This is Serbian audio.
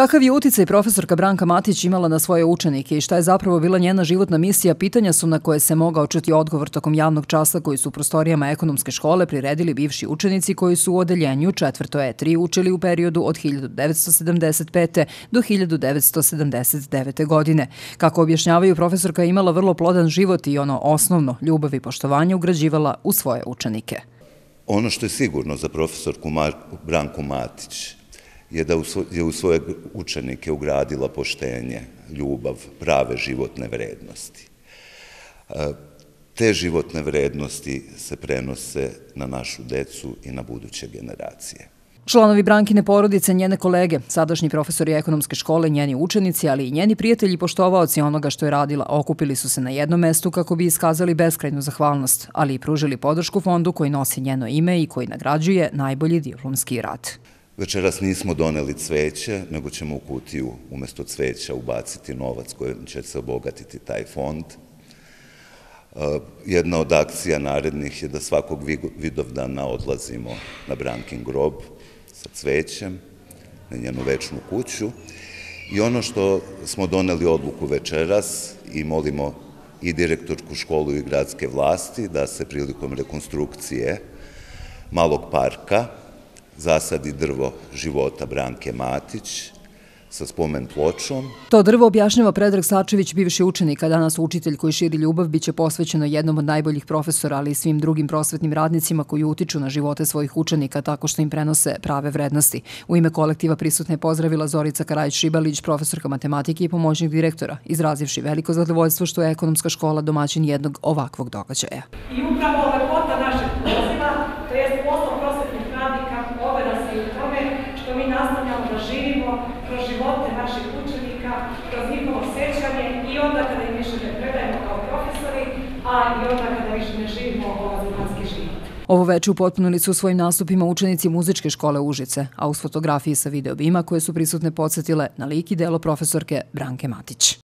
Kakav je uticaj profesorka Branka Matić imala na svoje učenike i šta je zapravo bila njena životna misija, pitanja su na koje se mogao čuti odgovor tokom javnog časa koji su u prostorijama ekonomske škole priredili bivši učenici koji su u odeljenju četvrto E3 učili u periodu od 1975. do 1979. godine. Kako objašnjavaju, profesorka je imala vrlo plodan život i ono osnovno, ljubav i poštovanje ugrađivala u svoje učenike. Ono što je sigurno za profesorku Branku Matić je da je u svoje učenike ugradila poštenje, ljubav, prave životne vrednosti. E, te životne vrednosti se prenose na našu decu i na buduće generacije. Članovi Brankine porodice, njene kolege, sadašnji profesori ekonomske škole, njeni učenici, ali i njeni prijatelji poštovaoci onoga što je radila, okupili su se na jednom mestu kako bi iskazali beskrajnu zahvalnost, ali i pružili podršku fondu koji nosi njeno ime i koji nagrađuje najbolji diplomski rad. Večeras nismo doneli cveće, nego ćemo u kutiju umesto cveća ubaciti novac kojim će se obogatiti taj fond. E, jedna od akcija narednih je da svakog vidovdana odlazimo na Brankin grob sa cvećem, na njenu večnu kuću. I ono što smo doneli odluku večeras i molimo i direktorku školu i gradske vlasti da se prilikom rekonstrukcije malog parka zasadi drvo života Branke Matić sa spomen pločom. To drvo objašnjava Predrag Sačević, bivši učenik, a danas učitelj koji širi ljubav, biće posvećeno jednom od najboljih profesora, ali i svim drugim prosvetnim radnicima koji utiču na živote svojih učenika tako što im prenose prave vrednosti. U ime kolektiva prisutne pozdravila Zorica Karajić-Šibalić, profesorka matematike i pomoćnik direktora, izrazivši veliko zadovoljstvo što je ekonomska škola domaćin jednog ovakvog događaja. I upravo lepota našeg to je posao prosvetnih radnika, ogleda se i u tome što mi nastavljamo da živimo kroz živote naših učenika, kroz njihovo sećanje i onda kada im više ne predajemo kao profesori, a i onda kada više ne živimo ovaj zemaljski život. Ovo veče upotpunili su svojim nastupima učenici muzičke škole Užice, a uz fotografiji sa videobima koje su prisutne podsjetile na lik i delo profesorke Branke Matić.